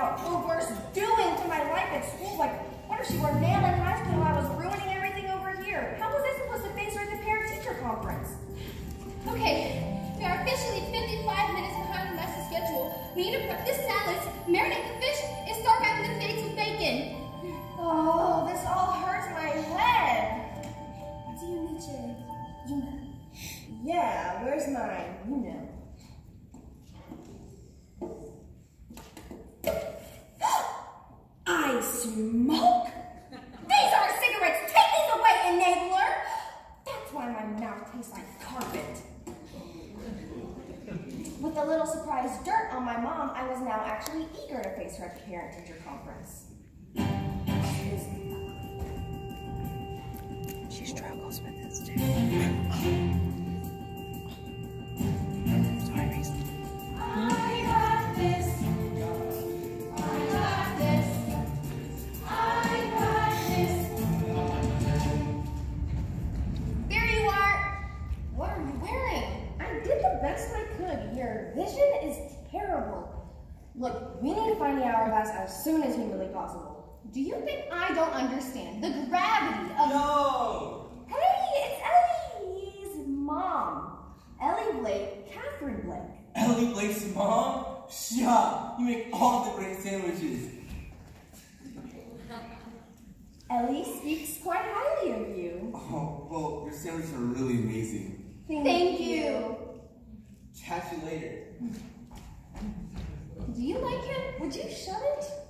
find out her worst doing to my life at school. Like, what if she were nailed in high school I was ruining everything over here? How was I supposed to face her at the parent-teacher conference? Okay, we are officially 55 minutes behind the master schedule. We need to prep the salads, marinate the fish, and start wrapping the steaks with bacon. Oh, this all hurts my head. Do you need your Una? Yeah, where's mine? You I smoke? These aren't cigarettes! Take these away, enabler! That's why my mouth tastes like carpet. With a little surprise dirt on my mom, I was now actually eager to face her at the parent-teacher conference. Terrible. Look, we need to find the hourglass as soon as humanly possible. Do you think I don't understand the gravity of No! Hey, it's Ellie's mom. Ellie Blake, Katherine Blake. Ellie Blake's mom? Yeah, you make all the great sandwiches. Ellie speaks quite highly of you. Oh, well, your sandwiches are really amazing. Thank you. Catch you later. Do you like him? Would you shut it?